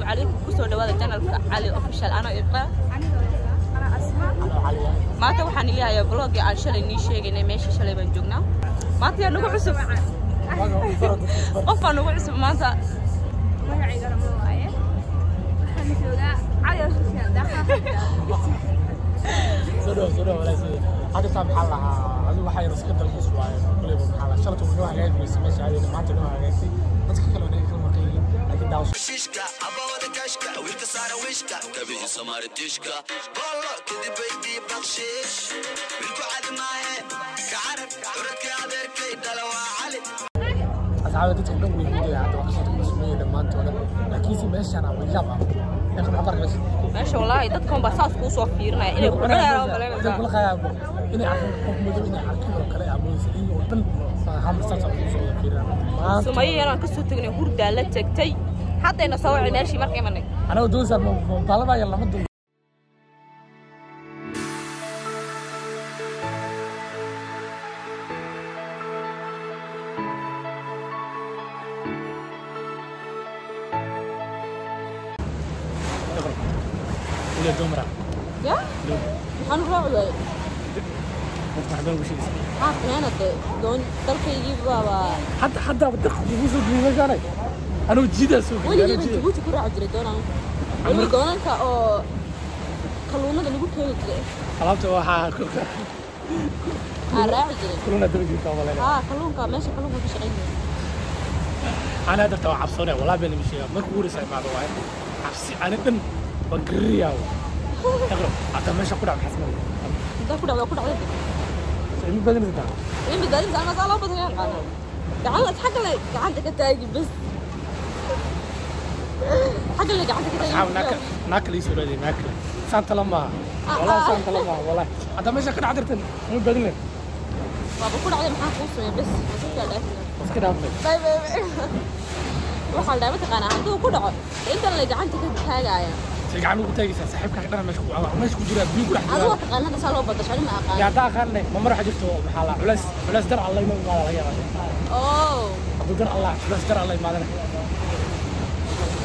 السلام عليكم كسو دوادا جنرال علي اوفيشال انا ابقى maanta waxaan ilahayaa bloggii aan shalay nii sheegaynay meesha shalay baan joognaa maanta yaa nagu cusub qofaa nagu cusub maanta حاجة بحالها هذا واحد يرسكت القص وعي كل يوم بحالها شرط من نوع غير بس ماشي عليه ما تنوع غير تذكر كلام غير مرقيين لكن دعوة وشكا ويلك صار وشكا كبي سمار تشكا والله كذب بيدي بخشيش ويلك عاد معي كعرب عرك يا ذركي دلوا علي أنا أقول لك أنا أقول لك أنا أقول لك أنا أقول لك أنا أنا أقول لك أنا أقول لك أنا أقول لك أنا أقول لك أنا أقول لك أنا أقول لك أنا أقول لك أنا أقول لك أنا أقول لك أنا أقول لك أنا أقول لك أنا لك أنا أقول لك أنا حتى soo wacay meeshii marka أنا anagu مطالبة يلا lama dul دومرة يا؟ أنا راعي مفتاح دون وش يسمي؟ ها أنا دون تركي يجيب حتى حتى بدك وجود من مجالك anuu jidaas weligiibajibuuti ku raaci jiray doonanka weliba doonanka oo kalluunada lagu keeni jiray alaabta waxaa korka raaci jiray kalluuna daba jirta malaa kalluunka meesha kalluunka ka shaqayn jiray anaa darta waa cabsoonaya walaa been mishiya marka ugu horeysa imaado waaye cabsi ani dhan waa gaririyaa اقرب حتى ماشي اقول عبد الحسن ده كده ده كده عليك بدل انت انا طالبه هنا تعال اتحكى لك عندك انت بس حاجه اللي جعانتك كده احاول ناكل ناكل ايه سوري ناكل سانتا لما والله سانتا لما والله هذا ماشي كده عدرت مو بالنا بكون عادي معاك قوس بس بس كده بس كده باي باي waxaa laga taqaanaa hadduu ku dhaco intan la gacanta ka taagaya gacan ugu taagaysaa saaxiibkaa dhana meesha ku cawaa meesha ku jiraa biyo ku dhex adigoo taqaan hadda saa loo badasho anima aqaan yaa daa aqaanne ma mar waxa jirto maxaa la culays culays dar alla ima imaada laga yaabaa oo hadduu dar allah culays dar alla imaadana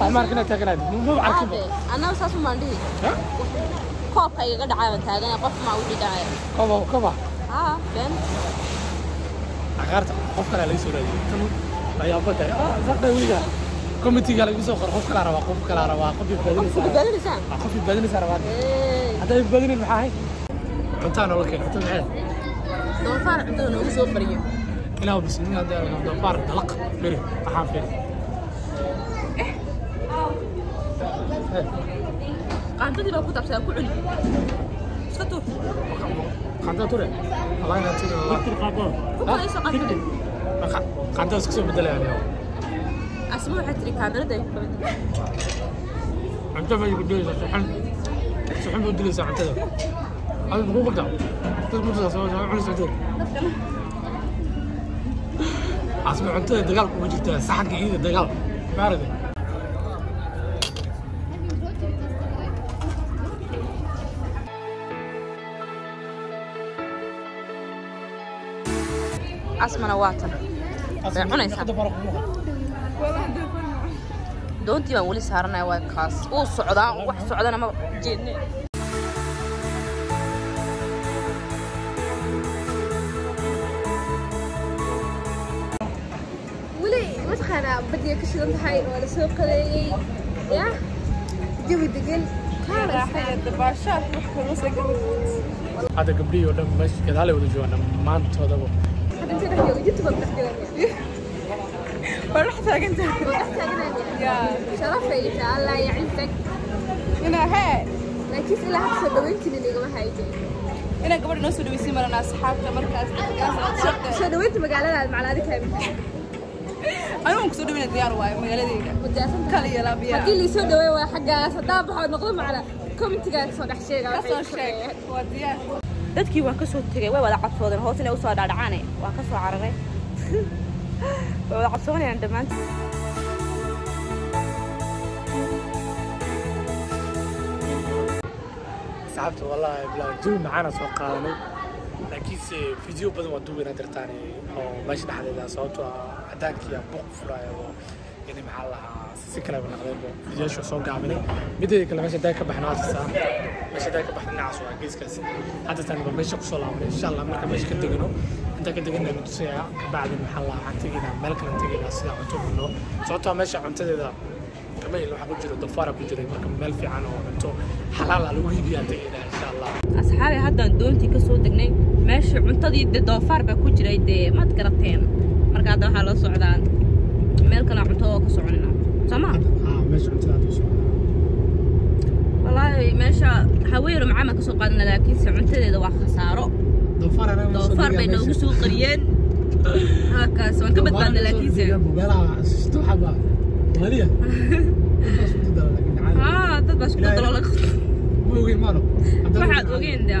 halmarkina taagnaad muu arkin anaa saas u maandhihi koobka igaga dhacay baan taagana qof maa u dhidhacay koba koba haa been cagaarta qof kale laga soo raadiyay tan layaaba tahay ah saqda weliga komitiga lagu soo qoro qof kala rabaa qof kala rabaa qof badinaysa qof badinaysa rabaa haday badinin maxaa ahay cuntaan oo la keen cuntada maxay doofaar cuntada noogu soo bariyo ilaa bismillaah doofaar dalaq beri waxaan fiirin qaandadii baa ku taabsadaa ku celi iska tuur qaandada ture wallahi naa ture qaandada iska soo bedelaya aniga asma waxay tiri kaandarada ay ku bedelay cunto ma igu dhigaysaa suxan suxan buu dilaysaa cuntada adiga muxuu qabtaa dad murtada soo culis cuntada asma cuntada dagaal kuma jirtaa saxanka iida dagaal maaragtay asmana waa tan way cunaysaa doontii baan weli saaranaya waa kaas uu socdaa wax socdana ma jeedne مدخنة بدي أكشف هاي ولا سوق لي يا جو دقل هذا قبلي ولا مش كذا ولا جوانا ما انت هذا يا جيت بفتح يعني بروح تاجن بروح تاجن يا شرفي الله يعينك هنا هاي laakiin ilaa habsoo dhaweyntiina nigama haayde inaa gabadha noo soo dhaweysay maran asxaabta markaas soo dhaweynta magaaladaad macalaadi kaa anigu kusoo dhaweyna diyaar waayo magaaladeyda kaliya laabiya haddii laisoo dhaweey waa xaggaas haddaa baxoo noqdo macala commentigaa kasoo dhex sheega kasoo sheeg waa diyaar dadkii waa kasoo tagay way wada cabsoodeen hoosna usoo dhaadhacaane waa kasoo cararay way wada cabsoonayaan dhammaanta saxaabta wallahi bilaa جو macaana soo qaadanay laakiinse فيديو badan waa دوبنا درتاني oo meesha نحن sababtoo صوتوا عداك يا بوق yani maxaa la lahaa si kale banaqdeenbo fidyashuu soo gaabiday mideeda kale meesha daa ka baxna waa tasaa meesha daa ka baxna dhinacaas waa geeskaasi hadda taan ba meesha kusoo laabanay insha allah marka meesha ka degano intaan ka degana nu tusayaa kabacdi maxaa la lahaa waxaan tegaynaa meel kale tegaynaa sida cunto cuno sababtoo meesha cuntadeeda كميل وحنا بجري ضفارة بجري مركب مال في عنا وعنتو حلال على ويدي أنتينا إن شاء الله أصحابي هذا دونتي كسر دقني ماشي عنتدي الضفار بكجري دي ما تقرطين مركب هذا حلو صعدان meel kale cuntada waa ku soconina sooma wallaahi meesha haweero macaama kasoo qaadana laakiinse cuntadeeda waa khasaaro doofaar bay noogu soo qariyeen hakaas waan ka badbaadna laakiinse ها تطبخ بطلة لك وحد وقين ده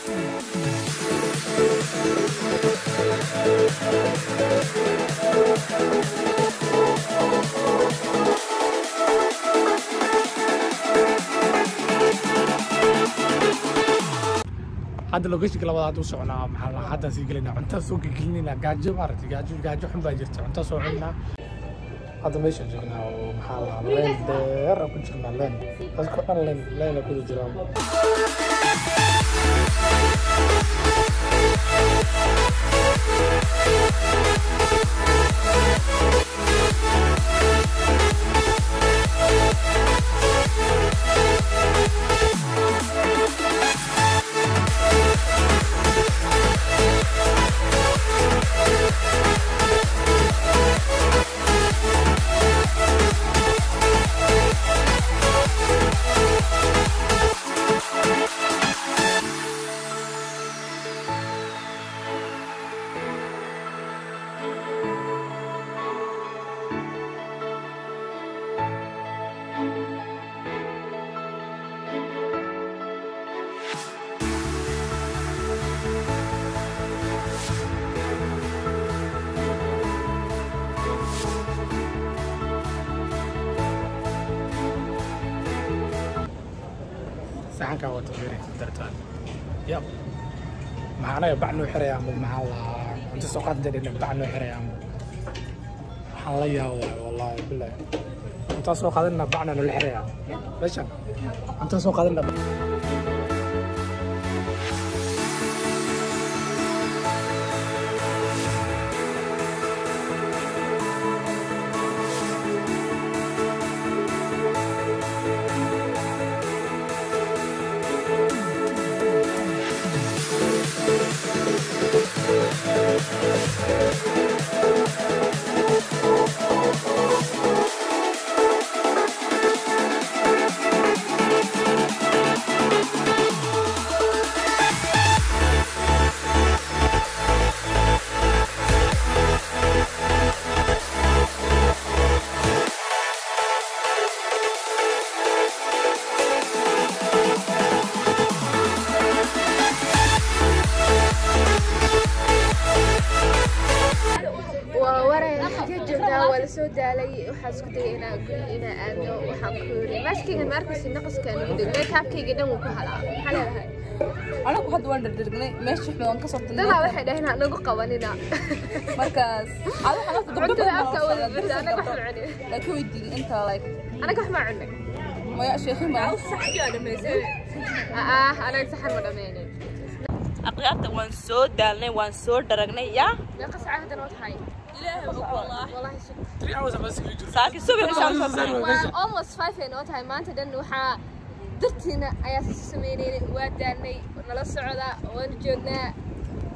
هذا لوجيش كلا بدها توصلنا محل هذا سيقلنا أنت سوق قلنا جاجو بارتي جاجو جاجو حن باجرت أنت سوقنا هذا مش جينا ومحل لين دير أكون شغلنا لين بس كنا لين لين أكون جرام We'll be right back. gacanka waa tajeeri dartaan yab maxaa anaga bac noo xiraya ama maxaa laa inta soo qaad dadina bac noo xiraya ama waxaan la yaabay wallaahi bilaahi intaa soo qaadana bacna noo xiraya meeshan intaa soo qaadana أنا سودالي وحاسكتي انا اقول انا انا وحاكوري ماسكين المركز أنا كان ميك اب كي قدام وكهلا حلا هاي انا كنت وانا درغني ماشي احنا وان كسرت لا أنا واحد هنا أنا قوانينا مركز أنا حلاف ضبط انا أنا عليه لكن أنا انت لايك انا كحل أنا ما يا أنا ما اوصح أنا لميزي اه انا أنا أنا انسحب ولا ميني أقلعت وان سو دالني وان سو درقني يا لقص عهد الوضحين إلهي والله والله شكرا 3 hours بس كل جرب ساكي السوبر مش عارفة almost 5 in what time maanta dhan waxaa dartiina ayaa sameynay waa daalnay nala socda waan joognaa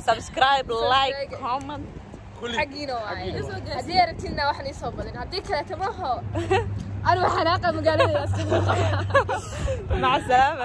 subscribe like comment xagiina waaye haddii aragtidna wax nii soo badin haddii kaleeto maho anuu xanaaqa magaalada maca salaama